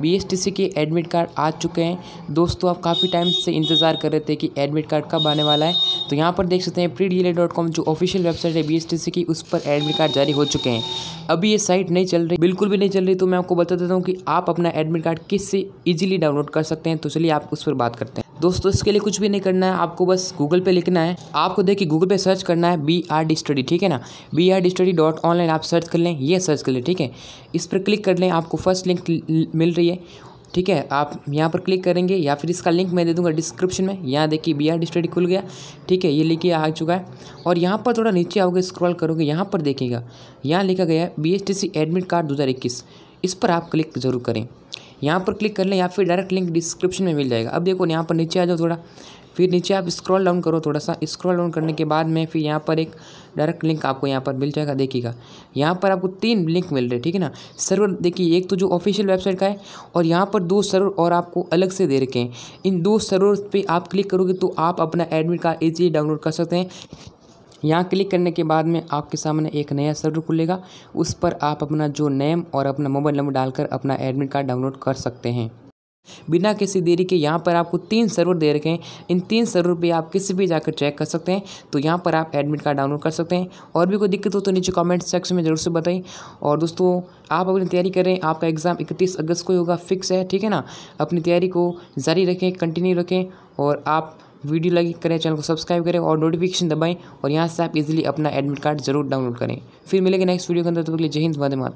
BSTC के admit card आ चुके हैं। दोस्तों, आप काफ़ी टाइम से इंतज़ार कर रहे थे कि एडमिट कार्ड कब आने वाला है। तो यहाँ पर देख सकते हैं प्री डी डॉट कॉम जो ऑफिशियल वेबसाइट है बीएसटीसी की, उस पर एडमिट कार्ड जारी हो चुके हैं। अभी ये साइट नहीं चल रही, बिल्कुल भी नहीं चल रही तो मैं आपको बता देता हूँ कि आप अपना एडमिट कार्ड किस से डाउनलोड कर सकते हैं। तो चलिए आप उस पर बात करते हैं। दोस्तों, इसके लिए कुछ भी नहीं करना है, आपको बस गूगल पे लिखना है। आपको देखिए गूगल पे सर्च करना है बी आर डी स्टडी ठीक है ना? B R D study dot online आप सर्च कर लें, ये सर्च कर लें, ठीक है? इस पर क्लिक कर लें, आपको फ़र्स्ट लिंक मिल रही है, ठीक है? आप यहाँ पर क्लिक करेंगे या फिर इसका लिंक मैं दे दूँगा डिस्क्रिप्शन में। यहाँ देखिए बी आर डी स्टडी खुल गया, ठीक है? ये लिखिए आ चुका है। और यहाँ पर थोड़ा नीचे आओगे स्क्रॉल करोगे, यहाँ पर देखिएगा यहाँ लिखा गया है B S T C admit card दो हज़ार इक्कीस। इस पर आप क्लिक ज़रूर करें। यहाँ पर क्लिक कर लें या फिर डायरेक्ट लिंक डिस्क्रिप्शन में मिल जाएगा। अब देखो, यहाँ पर नीचे आ जाओ थोड़ा। फिर नीचे आप स्क्रॉल डाउन करो थोड़ा सा। स्क्रॉल डाउन करने के बाद में फिर यहाँ पर एक डायरेक्ट लिंक आपको यहाँ पर मिल जाएगा, देखिएगा। यहाँ पर आपको तीन लिंक मिल रहे हैं ठीक है ना? सर्वर देखिए, एक तो जो ऑफिशियल वेबसाइट का है और यहाँ पर दो सर्वर और आपको अलग से दे रखे हैं। इन दो सर्वर पे आप क्लिक करोगे तो आप अपना एडमिट कार्ड ईजिली डाउनलोड कर सकते हैं। यहाँ क्लिक करने के बाद में आपके सामने एक नया सर्वर खुलेगा। उस पर आप अपना जो नेम और अपना मोबाइल नंबर डालकर अपना एडमिट कार्ड डाउनलोड कर सकते हैं। बिना किसी देरी के यहाँ पर आपको तीन सर्वर दे रखे हैं। इन तीन सर्वर पे आप किसी भी जाकर चेक कर सकते हैं। तो यहाँ पर आप एडमिट कार्ड डाउनलोड कर सकते हैं। और भी कोई दिक्कत हो तो नीचे कमेंट सेक्शन में ज़रूर से बताएँ। और दोस्तों, आप अपनी तैयारी करें आपका एग्ज़ाम इकतीस अगस्त को ही होगा। फिक्स है, ठीक है ना? अपनी तैयारी को जारी रखें, कंटिन्यू रखें और आप वीडियो लाइक करें, चैनल को सब्सक्राइब करें और नोटिफिकेशन दबाएँ और यहाँ से आप इजीली अपना एडमिट कार्ड ज़रूर डाउनलोड करें। फिर मिलेंगे नेक्स्ट वीडियो के अंदर तो जय हिंद, वंदे मातरम।